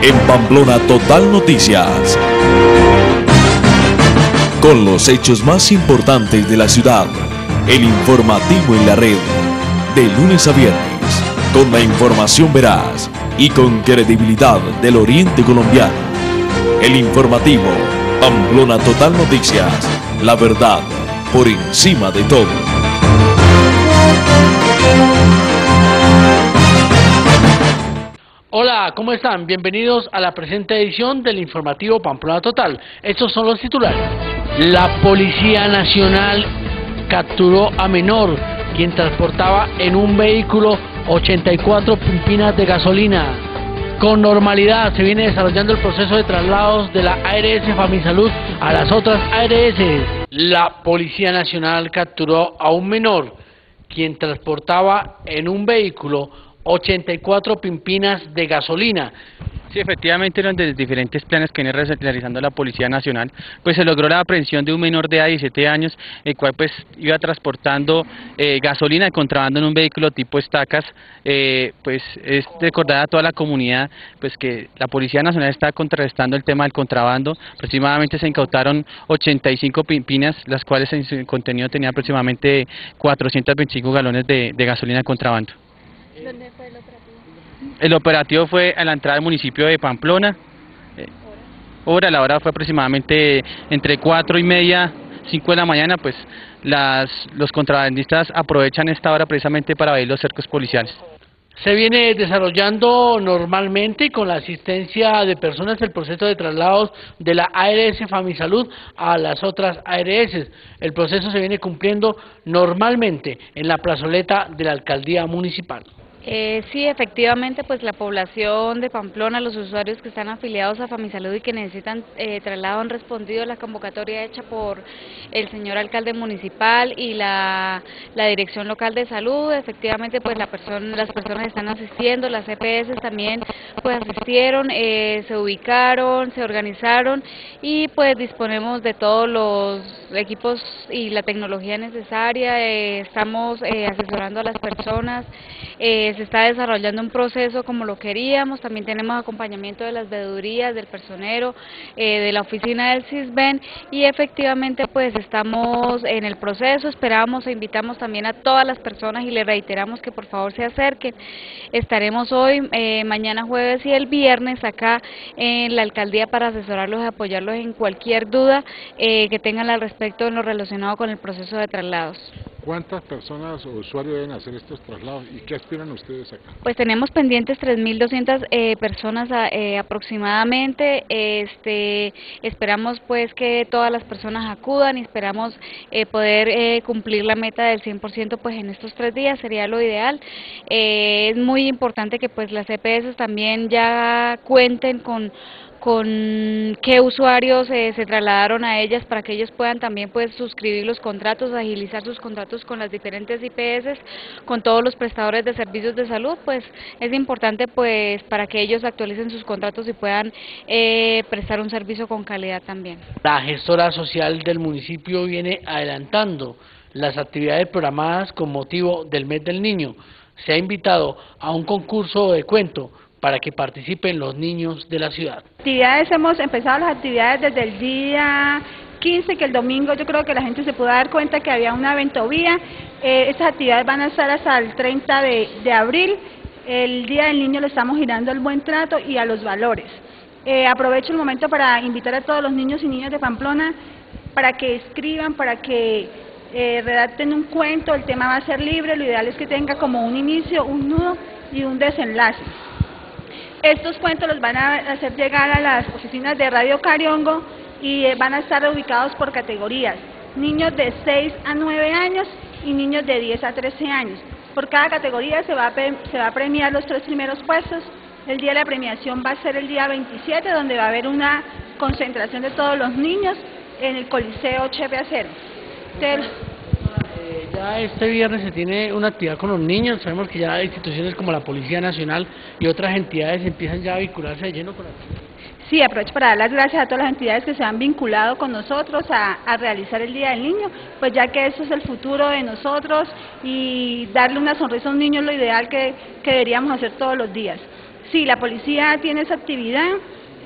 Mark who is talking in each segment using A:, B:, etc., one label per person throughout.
A: En Pamplona Total Noticias. Con los hechos más importantes de la ciudad. El informativo en la red. De lunes a viernes. Con la información veraz y con credibilidad del Oriente Colombiano. El informativo. Pamplona Total Noticias. La verdad por encima de todo.
B: Hola, ¿cómo están? Bienvenidos a la presente edición del informativo Pamplona Total. Estos son los titulares. La Policía Nacional capturó a menor quien transportaba en un vehículo 84 pimpinas de gasolina. Con normalidad se viene desarrollando el proceso de traslados de la ARS Famisalud a las otras ARS. La Policía Nacional capturó a un menor quien transportaba en un vehículo 84 pimpinas de gasolina.
C: Sí, efectivamente, durante diferentes planes que viene realizando la Policía Nacional, pues se logró la aprehensión de un menor de edad 17 años, el cual pues iba transportando eh, gasolina de contrabando en un vehículo tipo estacas, eh, pues es recordar a toda la comunidad pues que la Policía Nacional está contrarrestando el tema del contrabando, aproximadamente se incautaron 85 pimpinas, las cuales en su contenido tenían aproximadamente 425 galones de, de gasolina de contrabando. ¿Dónde fue el operativo? El operativo fue a la entrada del municipio de Pamplona. Eh, hora, la hora fue aproximadamente entre cuatro y media, cinco de la mañana, pues las, los contrabandistas aprovechan esta hora precisamente para ver los cercos policiales.
B: Se viene desarrollando normalmente con la asistencia de personas el proceso de traslados de la ARS Famisalud a las otras ARS. El proceso se viene cumpliendo normalmente en la plazoleta de la alcaldía municipal.
D: Eh, sí, efectivamente, pues la población de Pamplona, los usuarios que están afiliados a Famisalud y que necesitan eh, traslado han respondido a la convocatoria hecha por el señor alcalde municipal y la, dirección local de salud. Efectivamente, pues la persona, las personas están asistiendo, las EPS también pues asistieron, eh, se ubicaron, se organizaron y pues disponemos de todos los equipos y la tecnología necesaria. Eh, estamos asesorando a las personas. Eh, se está desarrollando un proceso como lo queríamos, también tenemos acompañamiento de las veedurías, del personero, eh, de la oficina del CISBEN y efectivamente pues estamos en el proceso, esperamos e invitamos también a todas las personas y le reiteramos que por favor se acerquen. Estaremos hoy, eh, mañana jueves y el viernes acá en la alcaldía para asesorarlos y apoyarlos en cualquier duda que tengan al respecto en lo relacionado con el proceso de traslados.
E: ¿Cuántas personas o usuarios deben hacer estos traslados y qué aspiran ustedes acá?
D: Pues tenemos pendientes 3.200 eh, personas eh, aproximadamente. Este, esperamos pues que todas las personas acudan y esperamos eh, poder eh, cumplir la meta del 100% pues en estos tres días, sería lo ideal. es muy importante que pues las EPS también ya cuenten con con qué usuarios eh, se trasladaron a ellas para que ellos puedan también pues suscribir los contratos, agilizar sus contratos con las diferentes IPS, con todos los prestadores de servicios de salud, pues es importante pues para que ellos actualicen sus contratos y puedan eh, prestar un servicio con calidad también.
B: La gestora social del municipio viene adelantando las actividades programadas con motivo del mes del niño. Se ha invitado a un concurso de cuento para que participen los niños de la ciudad.
F: Actividades, hemos empezado las actividades desde el día 15, que el domingo yo creo que la gente se pudo dar cuenta que había una ventovía. Eh, estas actividades van a estar hasta el 30 de, abril. El Día del Niño le estamos girando al buen trato y a los valores. Eh, aprovecho el momento para invitar a todos los niños y niñas de Pamplona para que escriban, para que eh, redacten un cuento, el tema va a ser libre, lo ideal es que tenga como un inicio, un nudo y un desenlace. Estos cuentos los van a hacer llegar a las oficinas de Radio Cariongo y eh, van a estar ubicados por categorías. Niños de 6 a 9 años y niños de 10 a 13 años. Por cada categoría se va, a, premiar los tres primeros puestos. El día de la premiación va a ser el día 27, donde va a haber una concentración de todos los niños en el Coliseo Chepe Acero
B: ya este viernes se tiene una actividad con los niños, sabemos que ya instituciones como la Policía Nacional y otras entidades empiezan ya a vincularse de lleno con la
F: Sí, aprovecho para dar las gracias a todas las entidades que se han vinculado con nosotros a, realizar el Día del Niño, pues ya que eso es el futuro de nosotros y darle una sonrisa a un niño es lo ideal que, que deberíamos hacer todos los días. Sí, la policía tiene esa actividad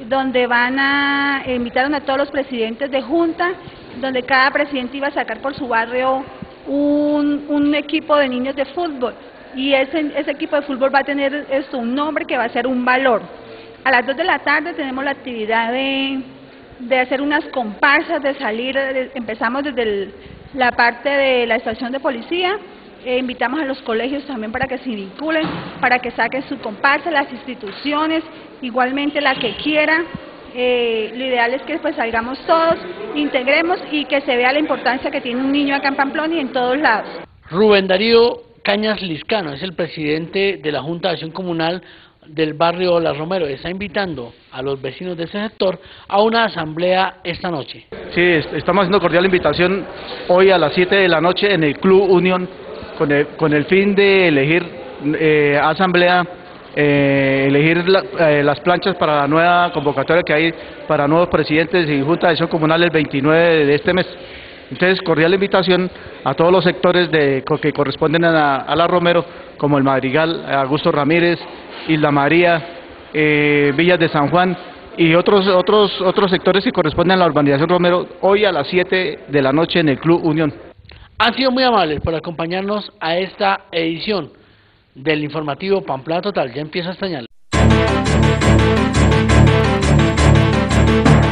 F: donde van a invitaron a todos los presidentes de junta, donde cada presidente iba a sacar por su barrio un, un equipo de niños de fútbol y ese, ese equipo de fútbol va a tener esto, un nombre que va a ser un valor. A las 2 de la tarde tenemos la actividad de, de hacer unas comparsas, de salir, empezamos desde la parte de la estación de policía, eh, invitamos a los colegios también para que se vinculen, para que saquen su comparsa, las instituciones, igualmente la que quiera. Eh, lo ideal es que pues salgamos todos, integremos y que se vea la importancia que tiene un niño acá en Pamplona y en todos lados.
B: Rubén Darío Cañas Liscano es el presidente de la Junta de Acción Comunal del barrio La Romero. Está invitando a los vecinos de ese sector a una asamblea esta noche.
G: Sí, estamos haciendo cordial invitación hoy a las 7 de la noche en el Club Unión con el, con el fin de elegir eh, asamblea, eh, elegir eh, las planchas para la nueva convocatoria que hay para nuevos presidentes y Junta de Acción Comunal el 29 de este mes. Entonces, cordial invitación a todos los sectores de, que corresponden a, la Romero, como el Madrigal, Augusto Ramírez, Isla María, eh, Villas de San Juan y otros, otros, otros sectores que corresponden a la urbanización Romero, hoy a las 7 de la noche en el Club Unión.
B: Han sido muy amables por acompañarnos a esta edición del informativo Pamplona Total. Ya empieza a extrañar.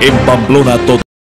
A: En Pamplona Total.